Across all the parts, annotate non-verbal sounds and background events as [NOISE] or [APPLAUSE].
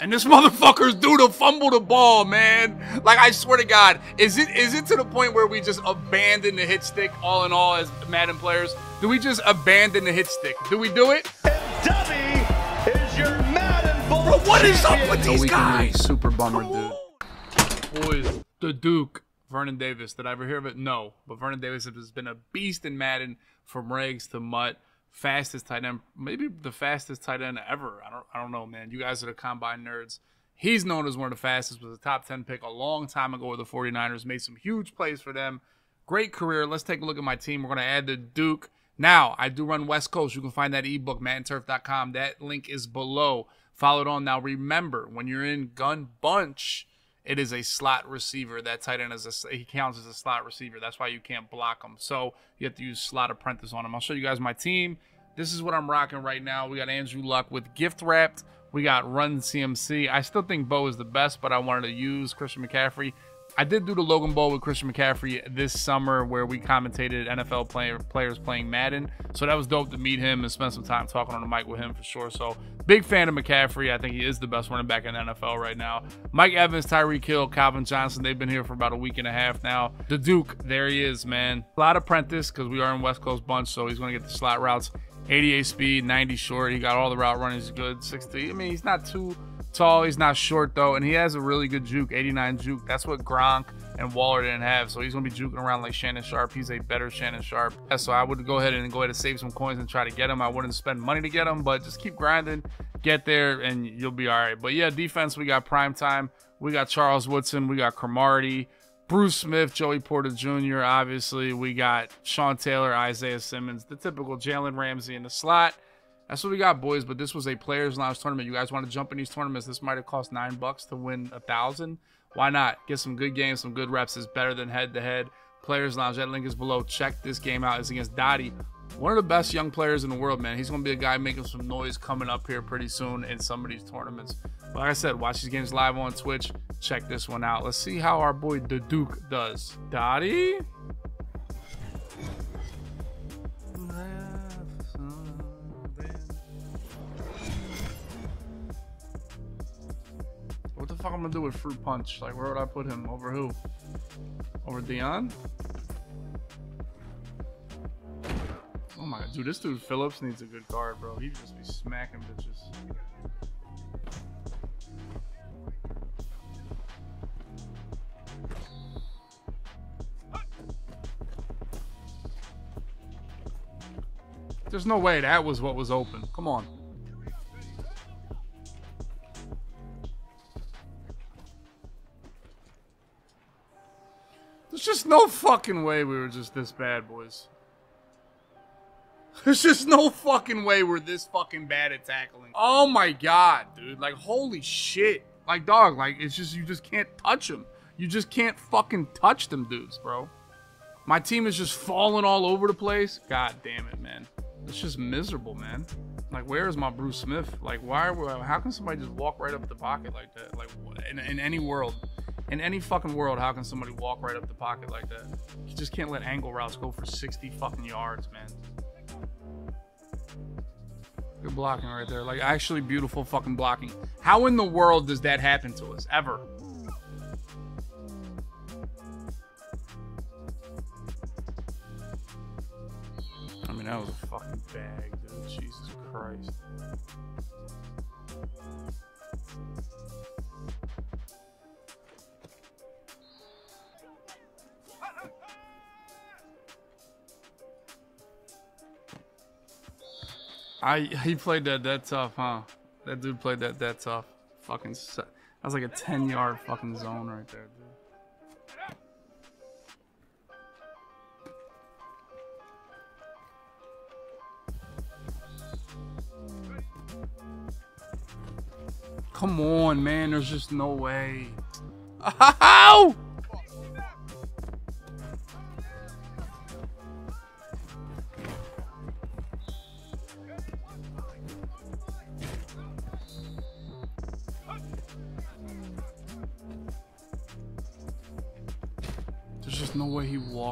And this [LAUGHS] motherfucker's due to fumble the ball, man. Like I swear to God, is it is it to the point where we just abandon the hit stick all in all as Madden players? Do we just abandon the hit stick? Do we do it? And Dubby is your Madden Bowl Bro, what is up with these guys? Super bummer, dude. Boys, the Duke, Vernon Davis. Did I ever hear of it? No. But Vernon Davis has been a beast in Madden from Regs to MUT. Fastest tight end, maybe the fastest tight end ever. I don't, I don't know, man. You guys are the combine nerds. He's known as one of the fastest. Was a top ten pick a long time ago with the 49ers. Made some huge plays for them. Great career. Let's take a look at my team. We're gonna add the Duke. Now I do run West Coast. You can find that ebook, Maddenturf.com. That link is below. Follow it on. Now remember, when you're in gun bunch it is a slot receiver. That tight end is a he counts as a slot receiver. That's why you can't block him. So you have to use slot apprentice on him. I'll show you guys my team. This is what I'm rocking right now. We got Andrew Luck with gift wrapped. We got Run CMC. I still think Bo is the best, but I wanted to use Christian McCaffrey. I did do the Logan Bowl with Christian McCaffrey this summer where we commentated NFL player, players playing Madden. So that was dope to meet him and spend some time talking on the mic with him for sure. So big fan of McCaffrey. I think he is the best running back in the NFL right now. Mike Evans, Tyreek Hill, Calvin Johnson, they've been here for about a week and a half now. The Duke, there he is, man. Slot apprentice because we are in West Coast bunch, so he's going to get the slot routes. 88 speed, 90 short. He got all the route running. He's good. 60. I mean, he's not too tall. He's not short though, and he has a really good juke, 89 juke. That's what Gronk and Waller didn't have. So he's gonna be juking around like Shannon Sharpe. He's a better Shannon Sharpe. So I would go ahead and go ahead and save some coins and try to get him. I wouldn't spend money to get him, but just keep grinding, get there, and you'll be all right. But yeah, defense, we got prime time. We got Charles Woodson. We got Cromartie. Bruce Smith, Joey Porter Jr., obviously. We got Sean Taylor, Isaiah Simmons, the typical Jalen Ramsey in the slot. That's what we got, boys. But this was a players' lounge tournament. You guys want to jump in these tournaments? This might have cost nine bucks to win a thousand. Why not? Get some good games, some good reps. Is better than head to head. Players' lounge. That link is below. Check this game out. It's against Dottie, one of the best young players in the world, man. He's gonna be a guy making some noise coming up here pretty soon in some of these tournaments. But like I said, watch these games live on Twitch. Check this one out. Let's see how our boy the Duke does. Dottie. Fuck I'm gonna do with Fruit Punch? Like, where would I put him? Over who? Over Deion? Oh my god, dude, this dude Phillips needs a good guard, bro. He'd just be smacking bitches. There's no way that was what was open. Come on. No fucking way we were just this bad, boys. [LAUGHS] There's just no fucking way we're this fucking bad at tackling. Oh my god, dude. Like, holy shit. Like, dog, like, it's just, you just can't touch them. You just can't fucking touch them dudes, bro. My team is just falling all over the place. God damn it, man. It's just miserable, man. Like, where is my Bruce Smith? Like, why how can somebody just walk right up the pocket like that? Like, in, in any world, in any fucking world, how can somebody walk right up the pocket like that? You just can't let angle routes go for 60 fucking yards, man. Good blocking right there. Like, actually beautiful fucking blocking. How in the world does that happen to us? Ever? I mean, that was a fucking bag, dude. Jesus Christ. I he played that that tough, huh? That dude played that that tough. Fucking, that was like a ten yard fucking zone right there, dude. Come on, man. There's just no way. [LAUGHS] Ow!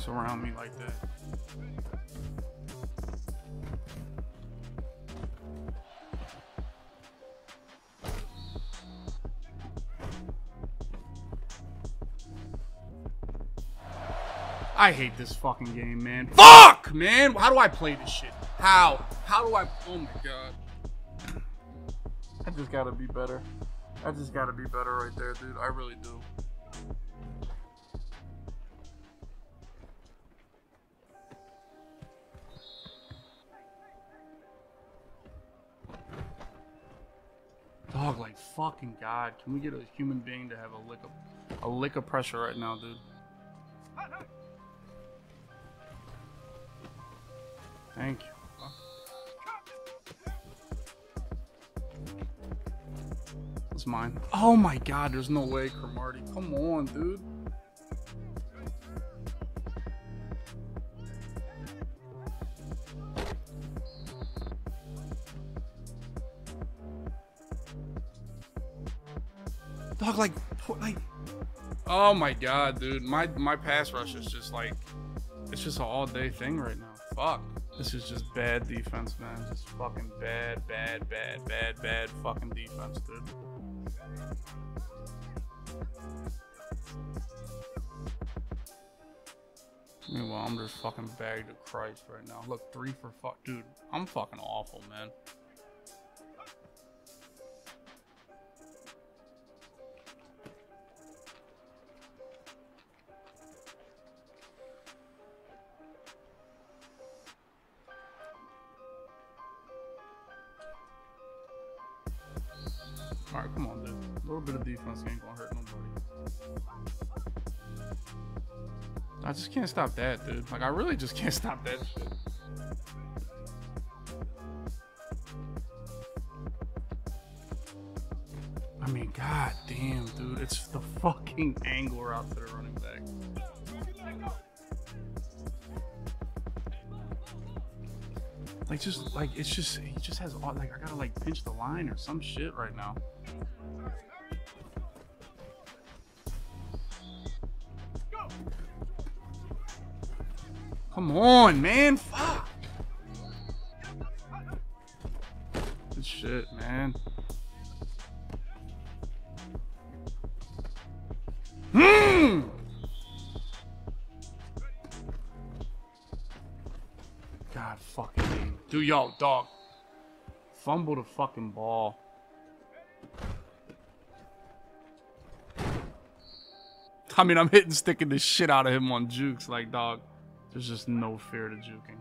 surround me like that. I hate this fucking game, man. Fuck, man! How do I play this shit? How? How do I... Oh my god. I just gotta be better. I just gotta be better right there, dude. I really do. Fucking god, can we get a human being to have a lick of a lick of pressure right now, dude? Thank you. It's mine. Oh my god, there's no way, Cromartie. Come on, dude. Like, like, oh my god, dude, my my pass rush is just like, it's just an all day thing right now. Fuck, this is just bad defense, man. Just fucking bad, bad, bad, bad, bad fucking defense, dude. Meanwhile, I'm just fucking bagged to Christ right now. Look, three for fuck, dude. I'm fucking awful, man. All right, come on, dude. A little bit of defense ain't gonna hurt nobody. I just can't stop that, dude. Like, I really just can't [LAUGHS] stop that shit. I mean, god damn, dude. It's the fucking angle route to the running back. Like, just, like, it's just, he just has, all like, I gotta, like, pinch the line or some shit right now. Come on, man. Fuck. Good shit, man. Hmm. God fucking. Dude, yo, dog. Fumble the fucking ball. I mean, I'm hitting sticking the shit out of him on jukes, like, dog. There's just no fear to juking.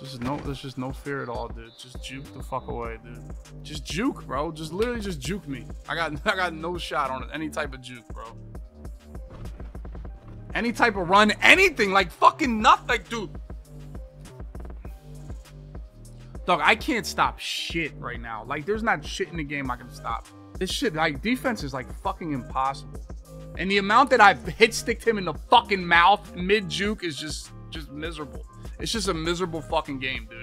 There's no, there's just no fear at all, dude. Just juke the fuck away, dude. Just juke, bro. Just literally just juke me. I got, [LAUGHS] I got no shot on. Any type of juke, bro. Any type of run, anything, like fucking nothing, dude. Dog, I can't stop shit right now. Like, there's not shit in the game I can stop. This shit, like, defense is like fucking impossible. And the amount that I've hit sticked him in the fucking mouth mid juke is just, just miserable. It's just a miserable fucking game, dude.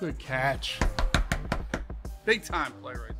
Good catch. Big time play right there.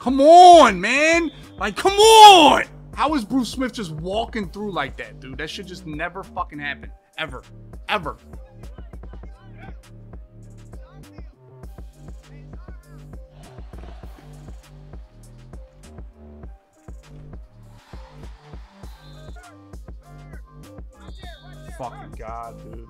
Come on, man. Like, come on. How is Bruce Smith just walking through like that, dude? That should just never fucking happen. Ever. Ever. Fucking God, dude.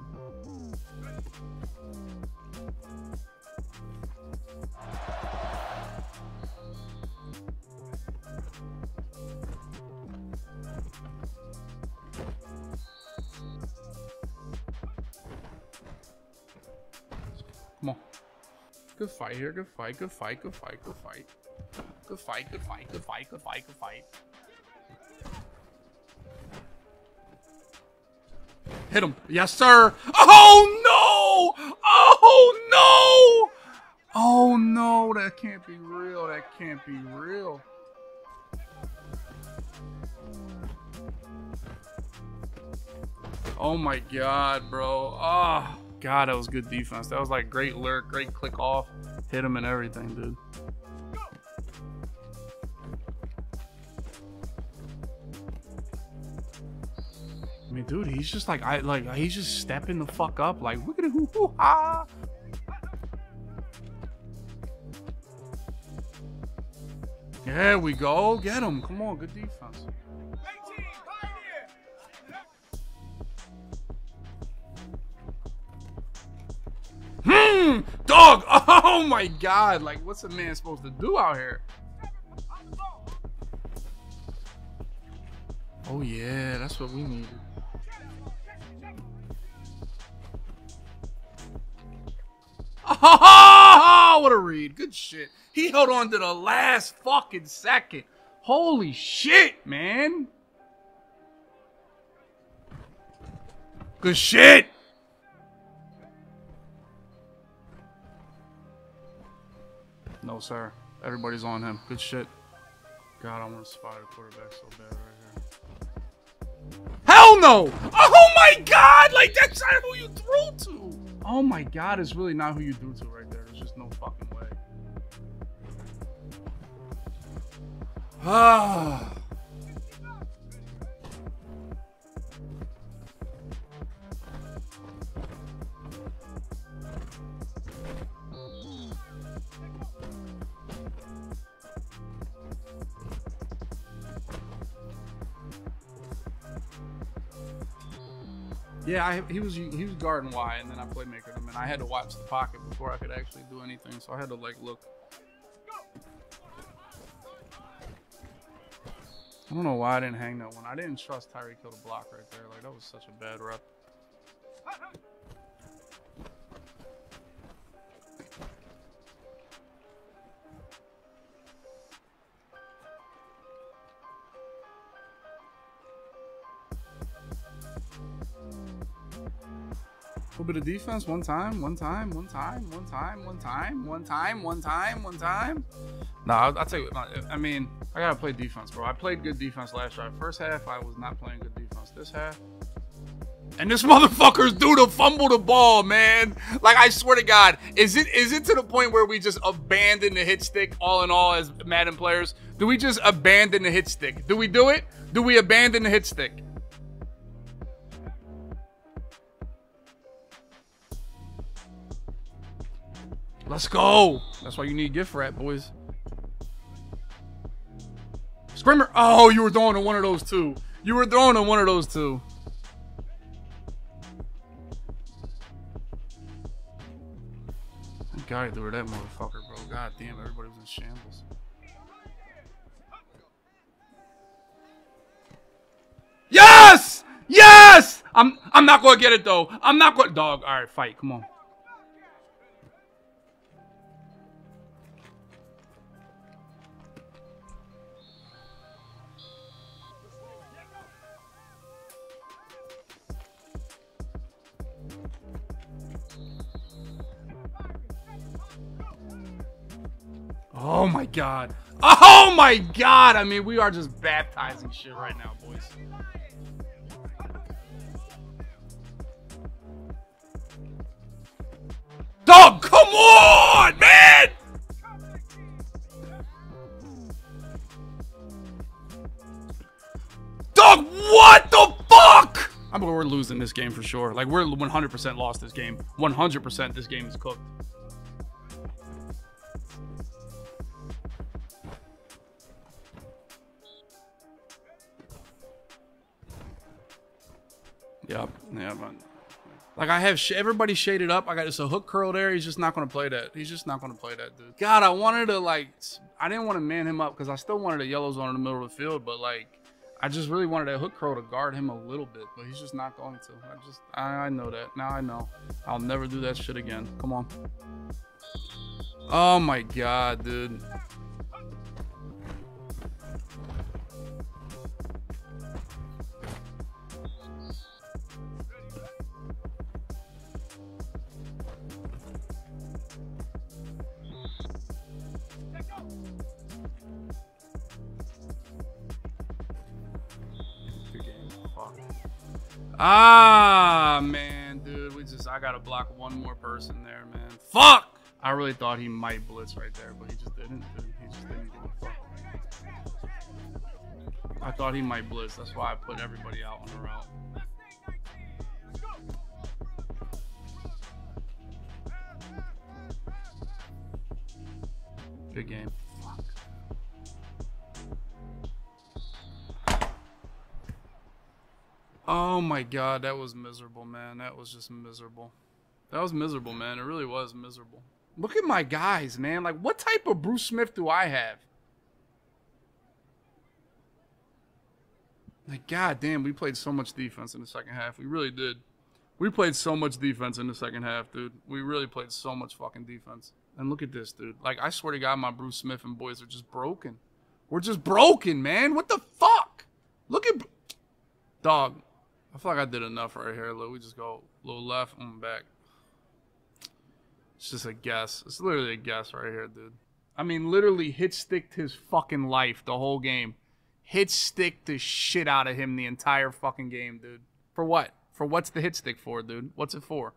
Good fight here. Good fight. Good fight. Good fight. Good fight. Good fight. Good fight. Good fight. Good fight. Good fight. Hit him. Yes, sir. Oh, no. Oh, no. Oh, no. That can't be real. That can't be real. Oh, my God, bro. Oh, God, that was good defense. That was like great lurk, great click off. Hit him and everything, dude. I mean, dude, he's just like I like he's just stepping the fuck up. Like, look at it, [LAUGHS] hoo hoo ha. There we go. Get him. Come on, good defense. Dog. [LAUGHS] Oh my god. Like, what's a man supposed to do out here? Oh yeah, that's what we needed. Oh, [LAUGHS] what a read. Good shit. He held on to the last fucking second. Holy shit, man. Good shit. No, sir. Everybody's on him. Good shit. God, I want to spot a quarterback so bad right here. Hell no! Oh my god! Like, that's not who you threw to! Oh my god, it's really not who you threw to right there. There's just no fucking way. [SIGHS] Ah. Yeah, I, he was he was guarding Y, and then I playmakered him, and I had to watch the pocket before I could actually do anything. So I had to like look. I don't know why I didn't hang that one. I didn't trust Tyreek Hill to block right there. Like that was such a bad rep. little bit of defense one time, one time, one time, one time, one time, one time, one time, one time. No, I'll, I'll tell you. I mean, I gotta play defense, bro. I played good defense last drive. First half, I was not playing good defense. This half, and this [LAUGHS] motherfucker's due to fumble the ball, man. Like I swear to God, is it is it to the point where we just abandon the hit stick all in all as Madden players? Do we just abandon the hit stick? Do we do it? Do we abandon the hit stick? Let's go. That's why you need gift wrap, boys. Screamer. Oh, you were throwing to one of those two. You were throwing to one of those two. God I threw that motherfucker, bro. God damn, everybody was in shambles. Yes! Yes! I'm I'm not gonna get it though. I'm not gonna dog. Alright, fight. Come on. Oh my god. Oh my god! I mean, we are just baptizing shit right now, boys. Dog, come on, man! Dog, what the fuck? I mean, we're losing this game for sure. Like, we're 100% lost this game. 100% this game is cooked. Yep. Yeah, but like I have sh- everybody shaded up. I got just a hook curl there. He's just not going to play that. He's just not going to play that, dude. God, I wanted to like, I didn't want to man him up because I still wanted a yellow zone in the middle of the field, but like, I just really wanted a hook curl to guard him a little bit, but he's just not going to. I just, I, I know that now. I know. I'll never do that shit again. Come on. Oh my god, dude. Ah, man, dude. We just, I got to block one more person there, man. Fuck! I really thought he might blitz right there, but he just didn't. He just didn't give a fuck. I thought he might blitz. That's why I put everybody out on the route. Good game. Oh my god, that was miserable, man. That was just miserable. That was miserable, man. It really was miserable. Look at my guys, man. Like, what type of Bruce Smith do I have? Like, god damn, we played so much defense in the second half. We really did. We played so much defense in the second half, dude. We really played so much fucking defense. And look at this, dude. Like, I swear to God, my Bruce Smith and boys are just broken. We're just broken, man. What the fuck? Look at. Dog, I feel like I did enough right here. Look, we just go a little left and back. It's just a guess. It's literally a guess right here, dude. I mean, literally hit sticked his fucking life the whole game. Hit stick the shit out of him the entire fucking game, dude. For what? For what's the hit stick for, dude? What's it for?